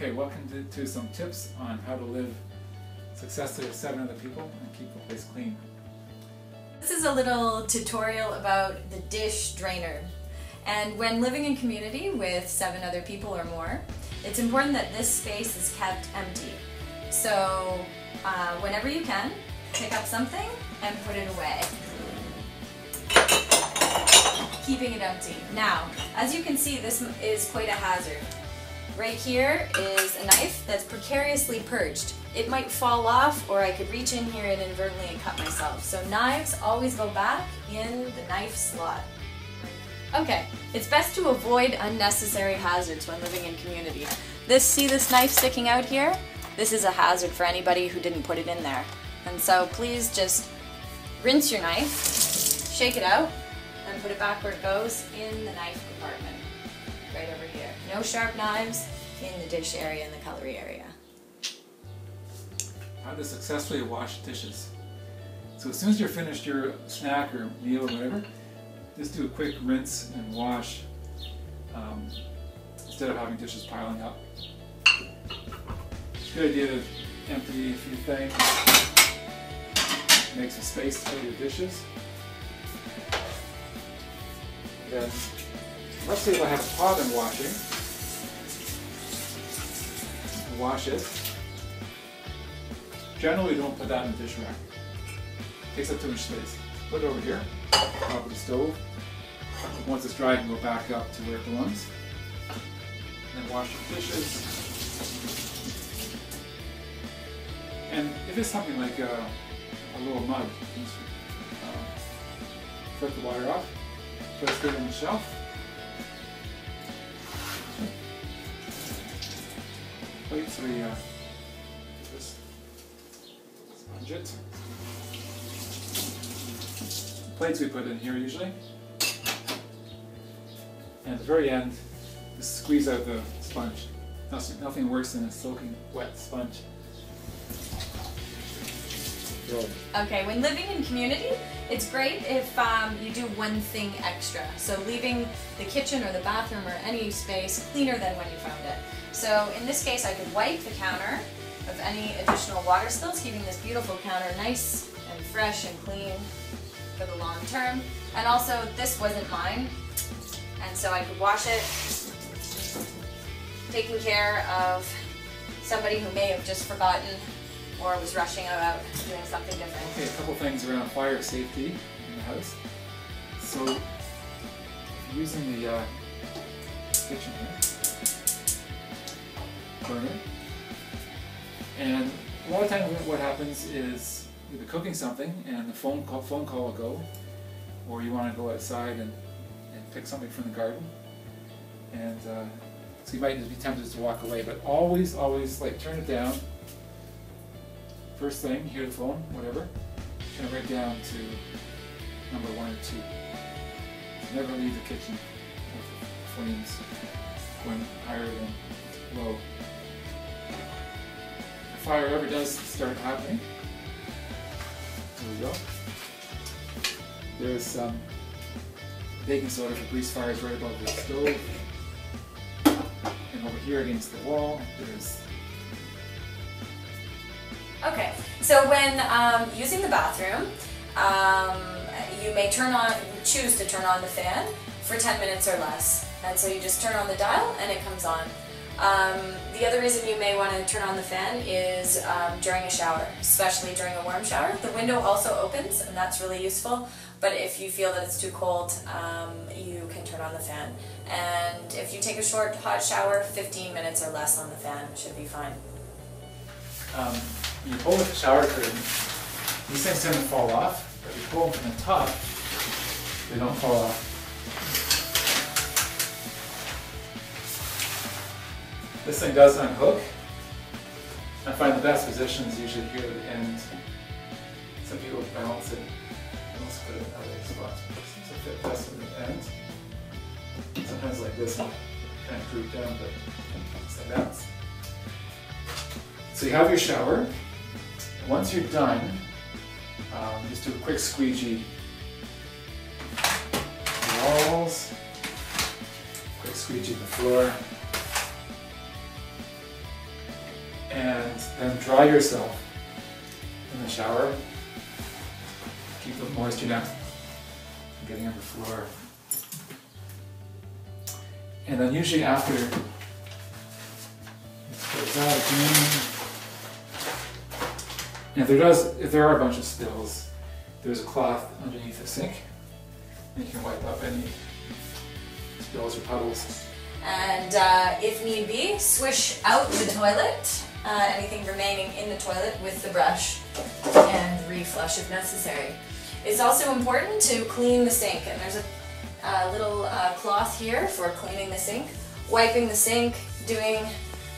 Okay, welcome to, to some tips on how to live successfully with seven other people and keep the place clean. This is a little tutorial about the dish drainer. And when living in community with seven other people or more, it's important that this space is kept empty. So uh, whenever you can, pick up something and put it away. Keeping it empty. Now, as you can see, this is quite a hazard. Right here is a knife that's precariously perched. It might fall off or I could reach in here and inadvertently and cut myself. So knives always go back in the knife slot. Okay, it's best to avoid unnecessary hazards when living in community. This, see this knife sticking out here? This is a hazard for anybody who didn't put it in there. And so please just rinse your knife, shake it out, and put it back where it goes in the knife compartment. No sharp knives in the dish area and the cutlery area. How to successfully wash dishes. So as soon as you're finished your snack or meal or whatever, just do a quick rinse and wash um, instead of having dishes piling up. It's a good idea to empty a few things, make some space for your dishes. Then Let's say if I have a pot I'm washing. Wash it. Generally don't put that in the dish rack. It takes up too much space. Put it over here, top of the stove. Once it's dry, you can go back up to where it belongs. And then wash your dishes. And if it's something like a, a little mug, just uh, flip the water off, put it straight on the shelf, plates we uh, sponge it. Plates we put in here usually. And at the very end, just squeeze out the sponge. Nothing, nothing worse than a soaking wet sponge. Okay, when living in community, it's great if um, you do one thing extra. So leaving the kitchen or the bathroom or any space cleaner than when you found it. So in this case, I could wipe the counter of any additional water spills, keeping this beautiful counter nice and fresh and clean for the long term. And also, this wasn't mine, and so I could wash it, taking care of somebody who may have just forgotten or was rushing about doing something different. Okay, a couple things around fire safety in the house. So, using the uh, kitchen here, burner. And a lot of times what happens is you'll be cooking something and the phone call, phone call will go, or you want to go outside and, and pick something from the garden. And uh, so you might just be tempted to walk away, but always, always like turn it down. First thing, hear the phone, whatever. Turn it right down to number one or two. Never leave the kitchen with flames going higher than low If fire ever does start happening, there we go. There's some baking soda for grease fires right above the stove. And over here against the wall, there's Okay, so when um, using the bathroom, um, you may turn on, choose to turn on the fan for 10 minutes or less. And so you just turn on the dial and it comes on. Um, the other reason you may want to turn on the fan is um, during a shower, especially during a warm shower. The window also opens and that's really useful, but if you feel that it's too cold, um, you can turn on the fan. And if you take a short hot shower, 15 minutes or less on the fan should be fine. You pull the shower curtain, these things tend to fall off, but if you pull them from the top, they don't fall off. This thing does unhook. I find the best position is usually here at the end. Some people balance it and also put it in other spots. To fit best at the end. Sometimes like this, kind of droop down, but it's like that. So you have your shower. Once you're done, um, just do a quick squeegee. The Walls, quick squeegee the floor. and then dry yourself in the shower. Keep the moisture down getting on the floor. And then usually after goes out again. If there does if there are a bunch of spills, there's a cloth underneath the sink. And you can wipe up any spills or puddles. And uh, if need be, swish out the toilet, uh, anything remaining in the toilet with the brush, and reflush if necessary. It's also important to clean the sink, and there's a, a little uh, cloth here for cleaning the sink. Wiping the sink, doing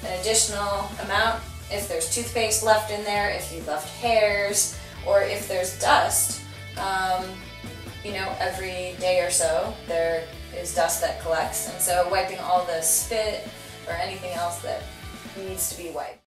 an additional amount if there's toothpaste left in there, if you left hairs, or if there's dust. Um, you know, every day or so there is dust that collects, and so wiping all the spit or anything else that needs to be wiped.